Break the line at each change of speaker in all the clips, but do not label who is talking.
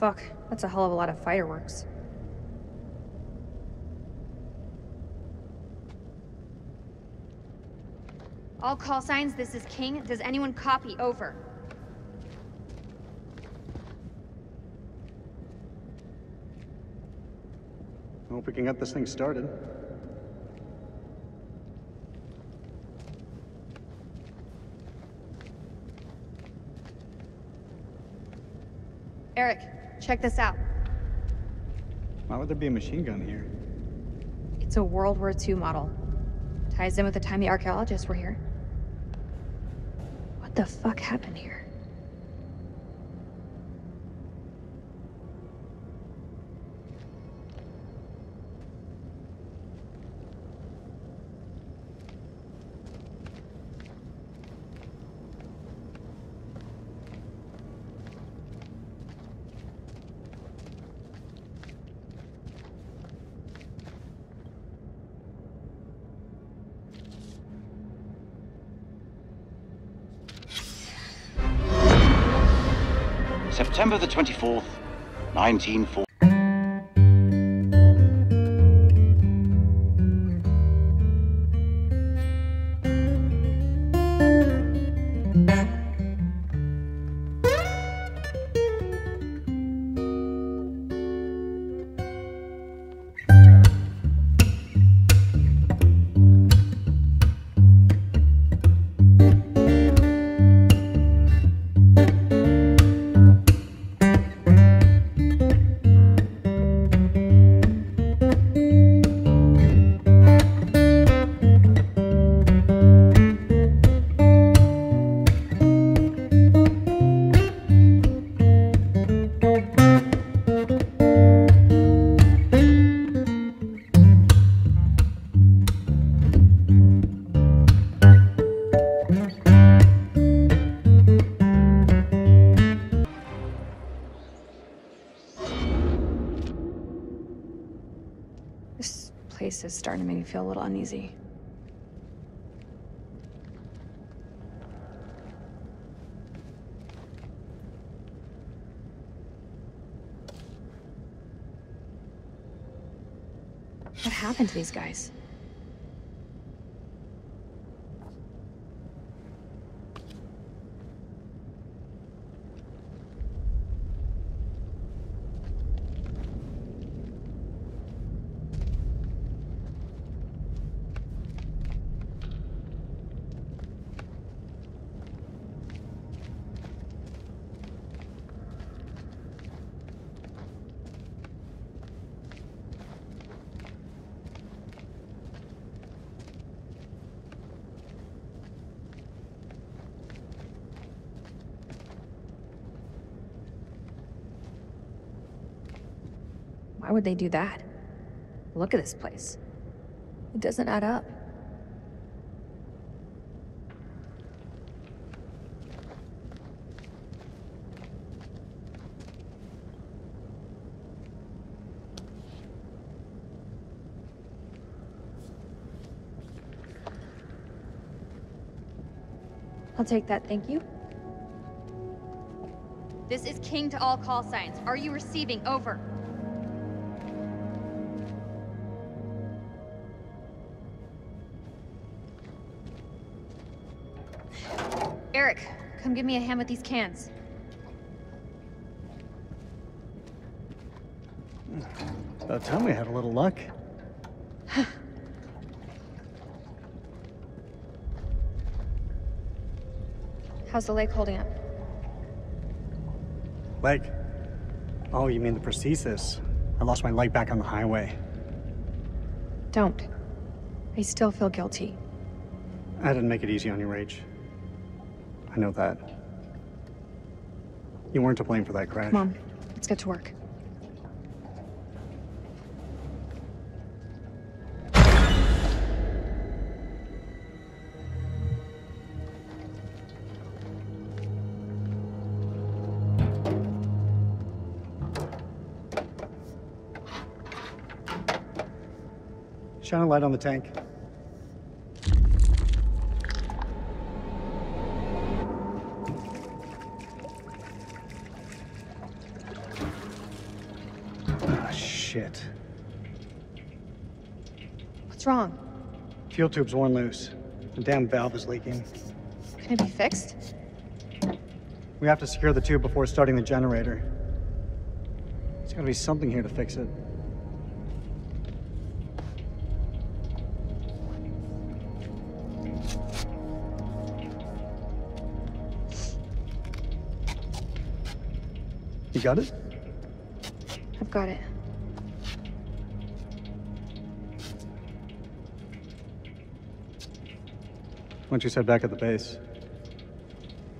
Fuck, that's a hell of a lot of fireworks. All call signs, this is King. Does anyone copy? Over.
I hope we can get this thing started.
Eric, check this out.
Why would there be a machine gun here?
It's a World War II model. Ties in with the time the archaeologists were here. What the fuck happened here?
September the 24th, 1940.
Feel a little uneasy. What happened to these guys? Why would they do that? Look at this place. It doesn't add up. I'll take that, thank you. This is King to all call signs. Are you receiving? Over. Eric, come give me a hand with these cans.
Uh, About time we had a little luck.
How's the lake holding up?
Leg. Oh, you mean the prosthesis? I lost my leg back on the highway.
Don't. I still feel guilty.
I didn't make it easy on you, Rach. I know that. You weren't to blame for that crash.
Mom, let's get to work.
Shine a light on the tank. Fuel tube's worn loose. The damn valve is leaking.
Can it be fixed?
We have to secure the tube before starting the generator. There's gotta be something here to fix it. You got it?
I've got it.
Once you said back at the base,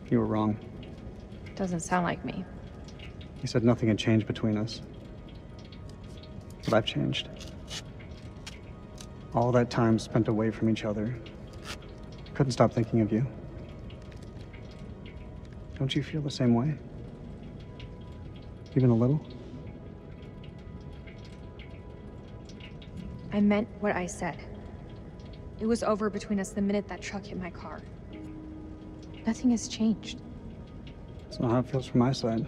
you were wrong.
Doesn't sound like me.
You said nothing had changed between us. But I've changed. All that time spent away from each other. Couldn't stop thinking of you. Don't you feel the same way? Even a little?
I meant what I said. It was over between us the minute that truck hit my car. Nothing has changed.
It's not how it feels from my side.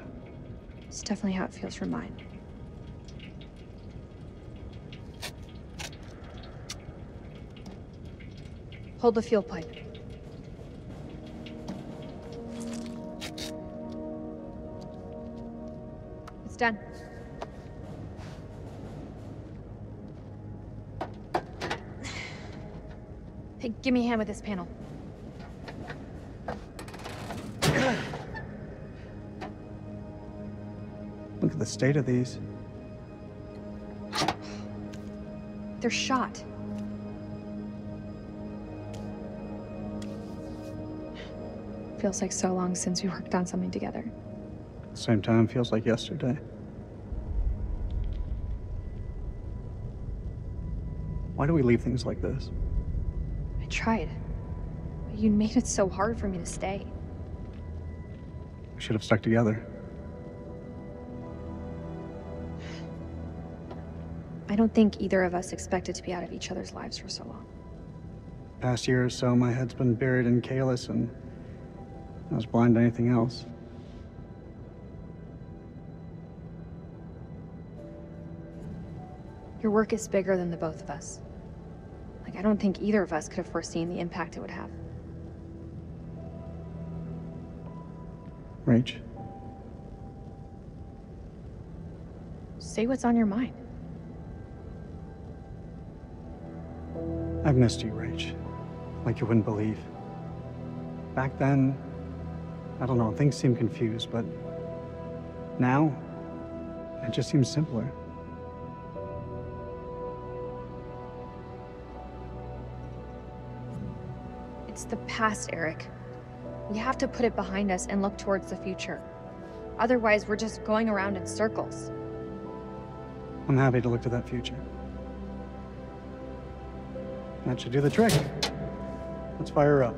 It's definitely how it feels from mine. Hold the fuel pipe. It's done. Hey, give me a hand with this panel.
Look at the state of these.
They're shot. Feels like so long since we worked on something together.
Same time, feels like yesterday. Why do we leave things like this?
I tried. But you made it so hard for me to stay.
We should have stuck together.
I don't think either of us expected to be out of each other's lives for so long.
Past year or so, my head's been buried in Kalis, and I was blind to anything else.
Your work is bigger than the both of us. Like, I don't think either of us could have foreseen the impact it would have.
Rach,
Say what's on your mind.
I've missed you, Rach. Like you wouldn't believe. Back then, I don't know, things seemed confused, but now, it just seems simpler.
The past, Eric. We have to put it behind us and look towards the future. Otherwise, we're just going around in circles.
I'm happy to look to that future. That should do the trick. Let's fire up.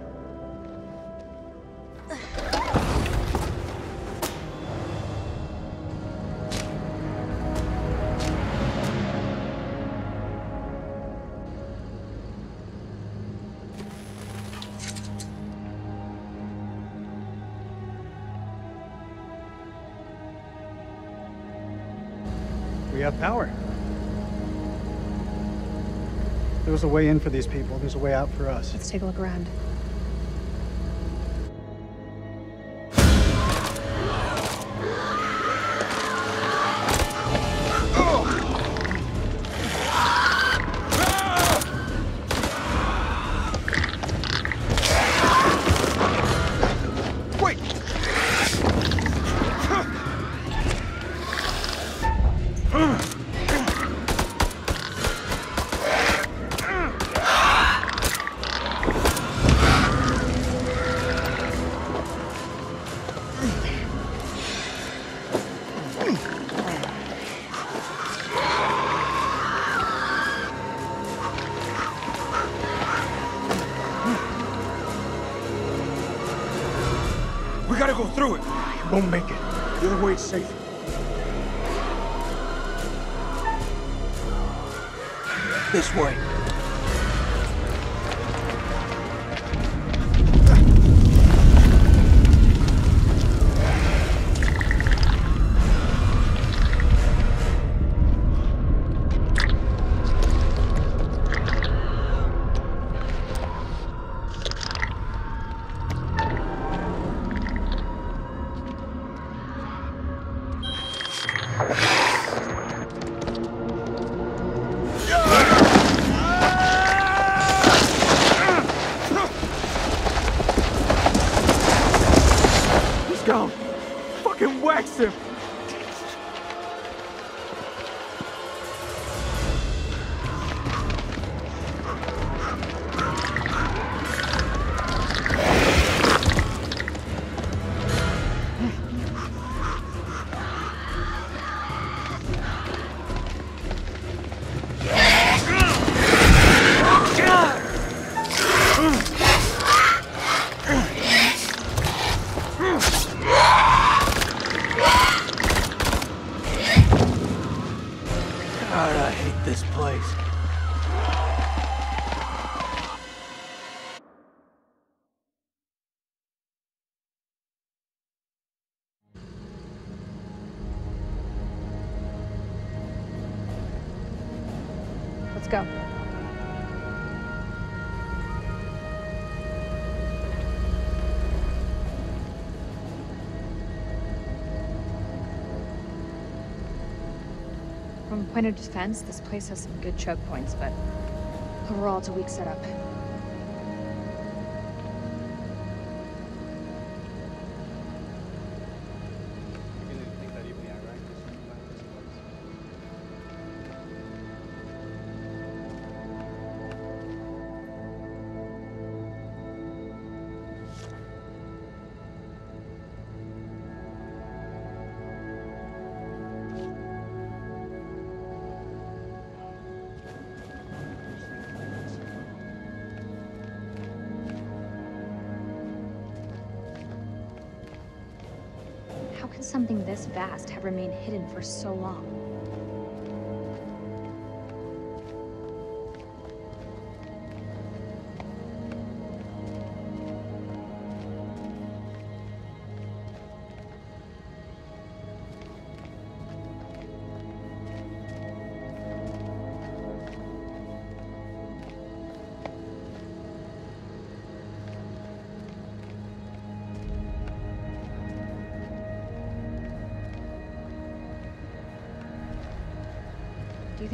Have power. There was a way in for these people. There's a way out for us.
Let's take a look around.
Won't make it.
The other way is safer. This way.
massive point of defense, this place has some good choke points, but overall it's a weak setup. Hidden for so long?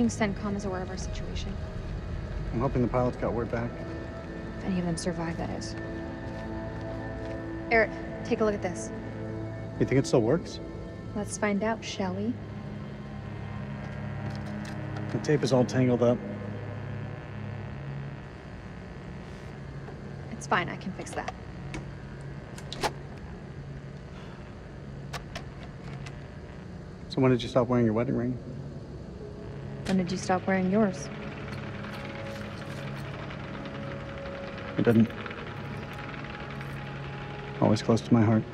Think CENTCOM is aware of our situation?
I'm hoping the pilots got word back.
If any of them survive, that is. Eric, take a look at this.
You think it still works?
Let's find out, shall we?
The tape is all tangled up.
It's fine, I can fix that.
So when did you stop wearing your wedding ring?
When did you stop wearing yours?
I didn't. Always close to my heart.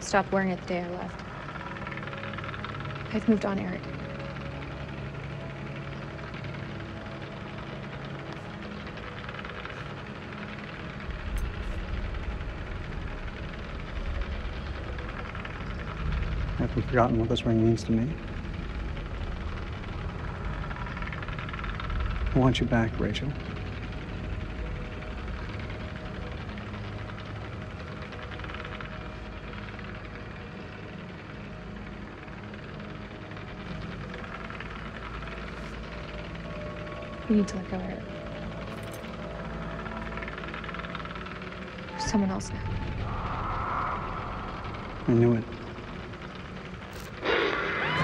Stopped wearing it the day I left. I've moved on, Eric.
Haven't forgotten what this ring means to me. I want you back, Rachel.
We need to let go, Eric. There's someone else now.
I knew it.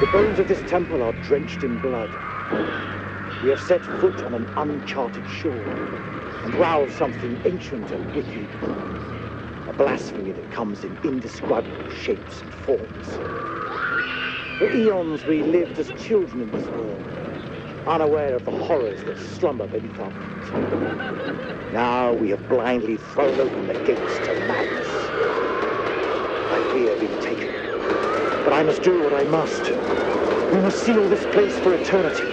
The bones of this temple are drenched in blood. We have set foot on an uncharted shore and roused something ancient and wicked. A blasphemy that comes in indescribable shapes and forms. For eons we lived as children in this world, unaware of the horrors that slumber beneath our feet. Now we have blindly thrown open the gates to madness. I fear being taken, but I must do what I must. We must seal this place for eternity,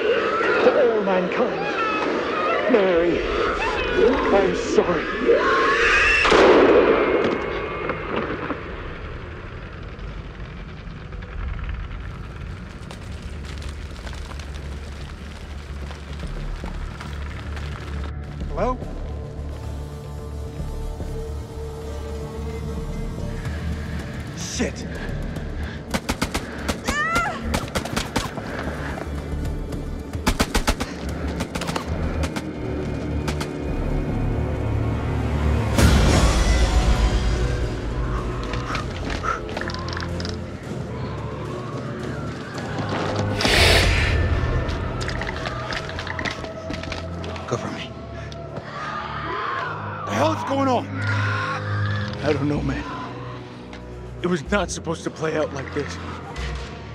for all mankind. Mary, I'm sorry.
Hello?
Shit! I don't know, man. It was not supposed to play out like this.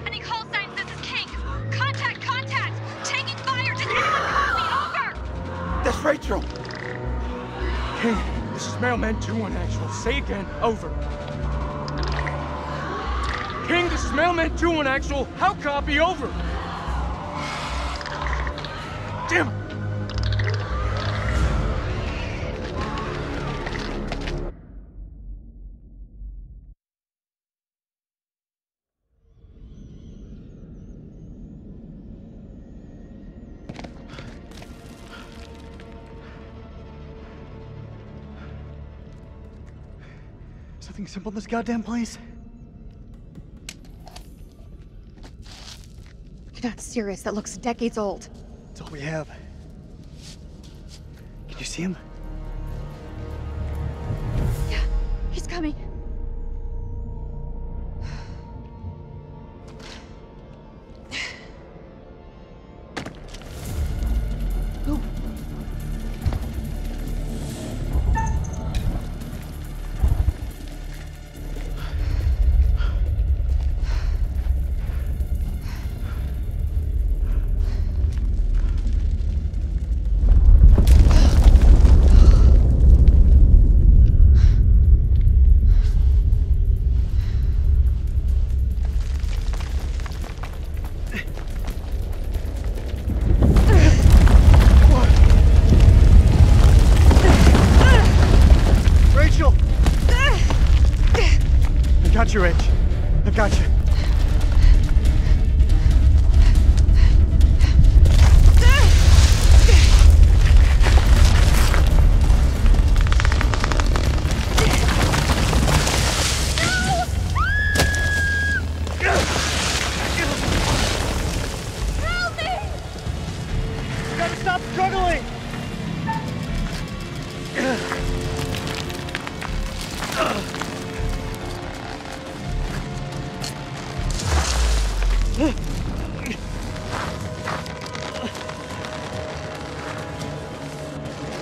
Any call signs? This is King. Contact, contact! Taking fire! Did anyone call me? Over!
That's Rachel. King, this is Mailman 2-1 actual. Say again. Over. King, this is Mailman 2 and Axel. How copy over? Damn
Simple in this goddamn place?
You're not serious. That looks decades old.
It's all we have. Can you see him?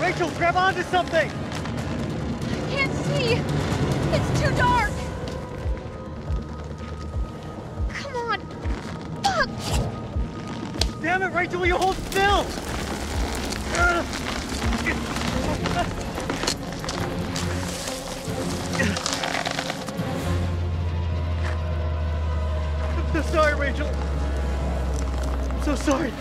Rachel, grab onto something!
I can't see! It's too dark! Come on! Fuck!
Damn it, Rachel, will you hold still? I'm I'm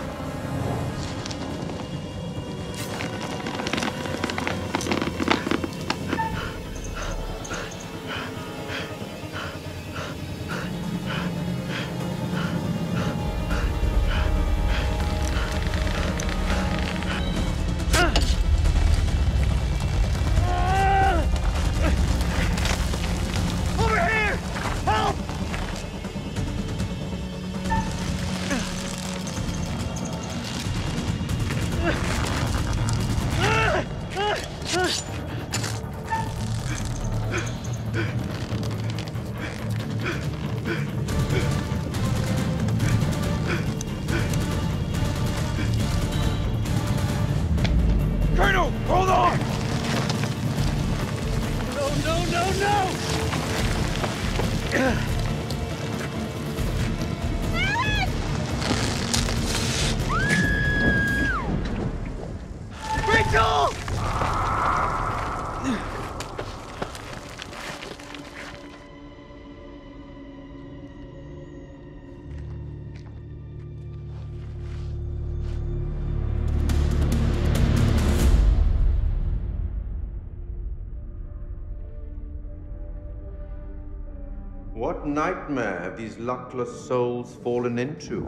What nightmare have these luckless souls fallen into?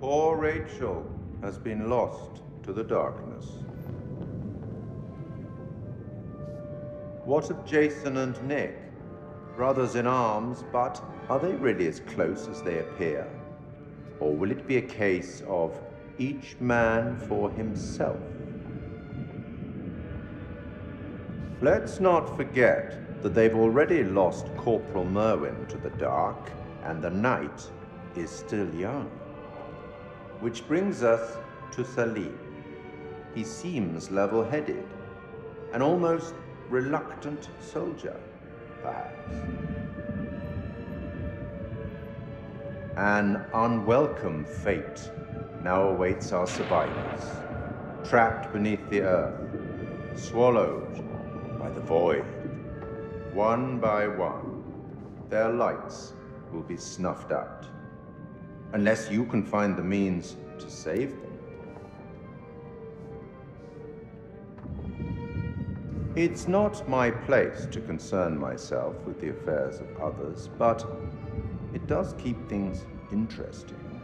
Poor Rachel has been lost to the darkness. What of Jason and Nick? Brothers in arms, but are they really as close as they appear? Or will it be a case of each man for himself? Let's not forget that they've already lost Corporal Merwin to the dark, and the night is still young. Which brings us to Salim. He seems level headed, an almost reluctant soldier, perhaps. An unwelcome fate now awaits our survivors, trapped beneath the earth, swallowed by the void, one by one. their lights will be snuffed out. Unless you can find the means to save them. It's not my place to concern myself with the affairs of others, but it does keep things interesting.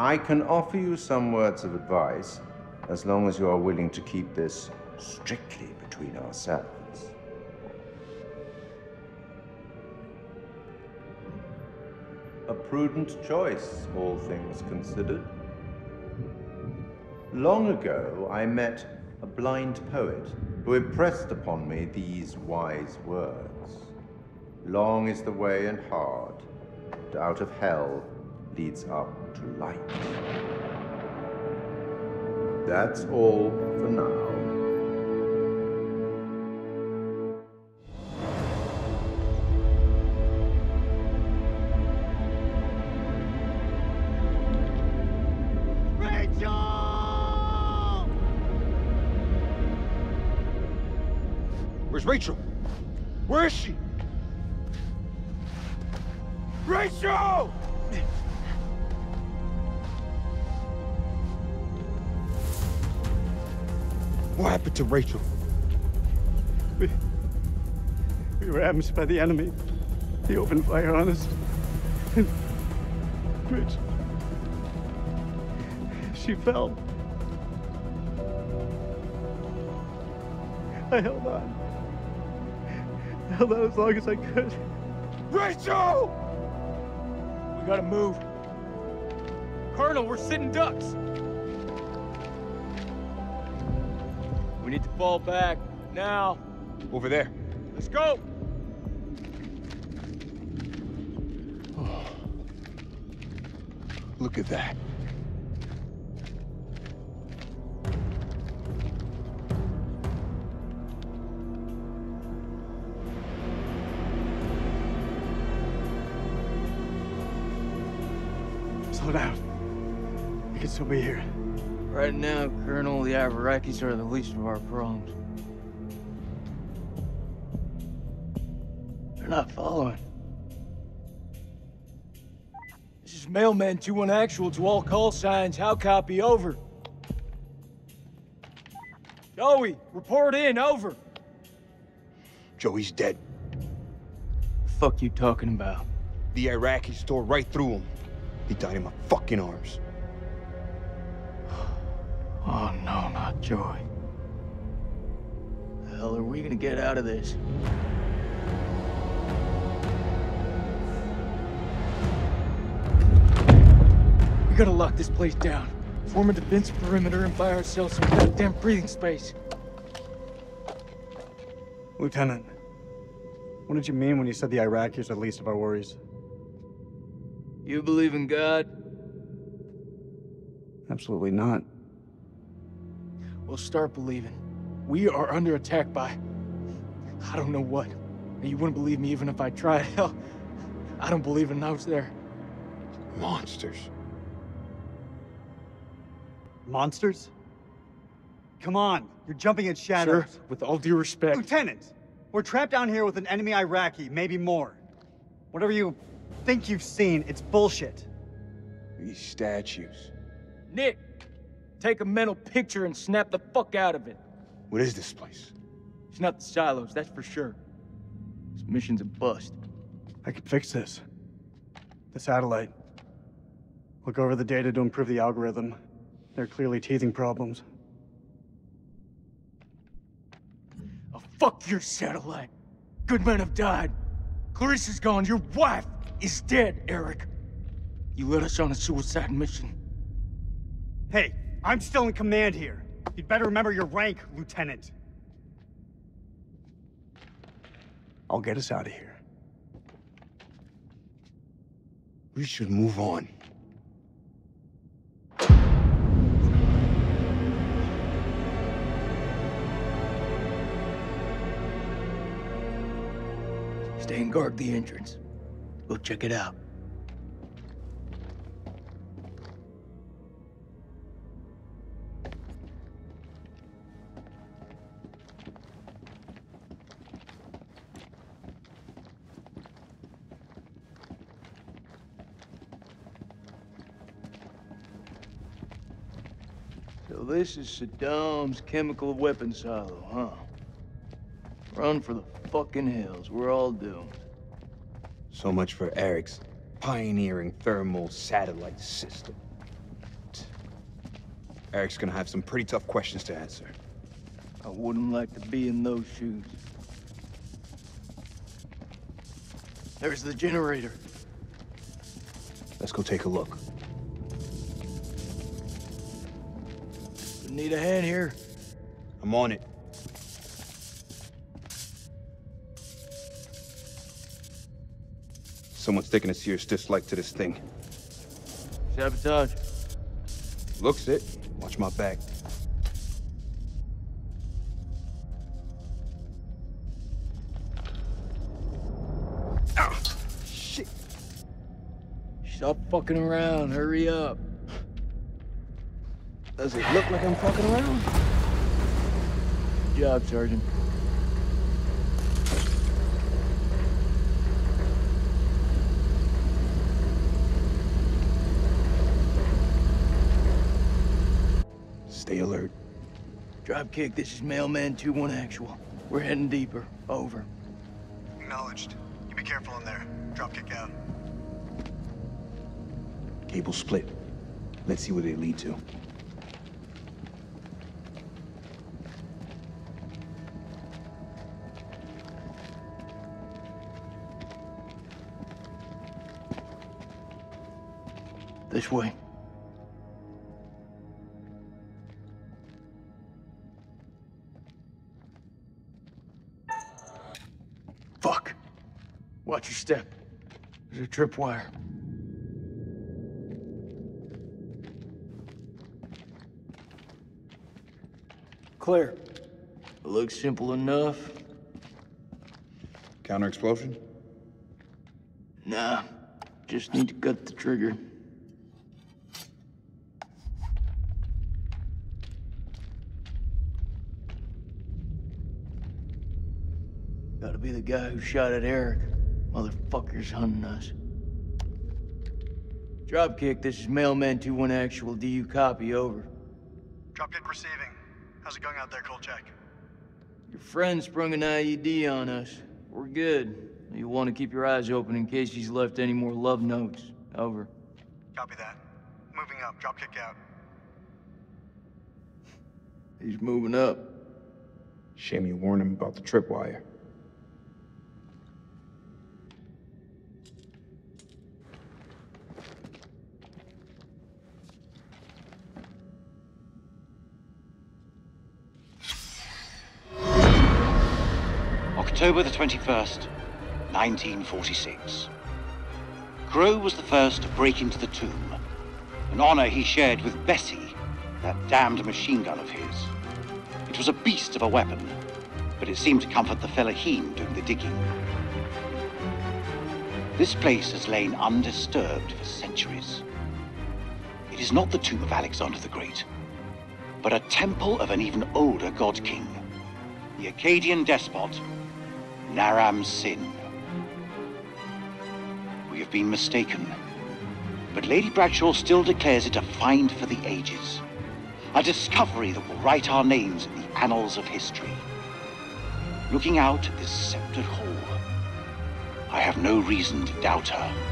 I can offer you some words of advice, as long as you are willing to keep this strictly between ourselves. A prudent choice, all things considered. Long ago, I met a blind poet who impressed upon me these wise words. Long is the way and hard, and out of hell leads up to light. That's all for now.
To Rachel?
We, we were ambushed by the enemy. He opened fire on us. And Rich, she fell. I held on. I held on as long as I could.
Rachel! We gotta move. Colonel, we're sitting ducks. We need to fall back, now. Over there. Let's go! Look at that.
Slow down. We can still be here.
Right now, Colonel, the Iraqis are the least of our problems. They're not following.
This is Mailman 2-1 Actual to all call signs. How copy? Over. Joey, report in. Over.
Joey's dead.
The fuck you talking about?
The Iraqis tore right through him. He died in my fucking arms.
Oh no, not Joey. The hell are we gonna get out of this?
We gotta lock this place down. Form a defense perimeter and buy ourselves some goddamn breathing space.
Lieutenant, what did you mean when you said the Iraqis are the least of our worries?
You believe in God?
Absolutely not.
We'll start believing. We are under attack by... I don't know what. And you wouldn't believe me even if I tried. Hell, I don't believe in those there.
Monsters.
Monsters? Come on, you're jumping at shadows.
Sir, with all due respect.
Lieutenant, we're trapped down here with an enemy Iraqi, maybe more. Whatever you think you've seen, it's bullshit.
These statues.
Nick, take a mental picture and snap the fuck out of it.
What is this place?
It's not the silos, that's for sure. This mission's a bust.
I can fix this. The satellite. Look over the data to improve the algorithm. There are clearly teething problems.
Oh, fuck your satellite. Good men have died. Clarissa's gone. Your wife is dead, Eric. You led us on a suicide mission.
Hey, I'm still in command here. You'd better remember your rank, Lieutenant. I'll get us out of here.
We should move on.
Stay and guard the entrance. Go check it out.
This is Saddam's chemical weapon silo, huh? Run for the fucking hills. We're all doomed.
So much for Eric's pioneering thermal satellite system. Eric's gonna have some pretty tough questions to answer.
I wouldn't like to be in those shoes. There's the generator.
Let's go take a look.
Need a hand here?
I'm on it. Someone's taking a serious dislike to this thing.
Sabotage.
Looks it. Watch my back. Ah, shit.
Stop fucking around. Hurry up. Does it look like I'm fucking around? Good job, Sergeant.
Stay alert.
Dropkick, this is Mailman 2-1 Actual. We're heading deeper. Over.
Acknowledged. You be careful in there. Dropkick out.
Cable split. Let's see what they lead to.
This way. Fuck. Watch your step. There's a tripwire. Clear. Looks simple enough.
Counter explosion?
Nah. Just need to cut the trigger. Gotta be the guy who shot at Eric. Motherfucker's hunting us. Dropkick, this is Mailman 2-1 Actual. Do you copy? Over.
Dropkick receiving. How's it going out there, check?
Your friend sprung an IED on us. We're good. You'll want to keep your eyes open in case he's left any more love notes. Over.
Copy that. Moving up. Dropkick out.
He's moving up.
Shame you warned him about the tripwire.
October the 21st, 1946. Crow was the first to break into the tomb, an honor he shared with Bessie, that damned machine gun of his. It was a beast of a weapon, but it seemed to comfort the fellaheen doing the digging. This place has lain undisturbed for centuries. It is not the tomb of Alexander the Great, but a temple of an even older god king, the Akkadian despot, Naram Sin. We have been mistaken, but Lady Bradshaw still declares it a find for the ages. A discovery that will write our names in the annals of history. Looking out at this sceptred hall, I have no reason to doubt her.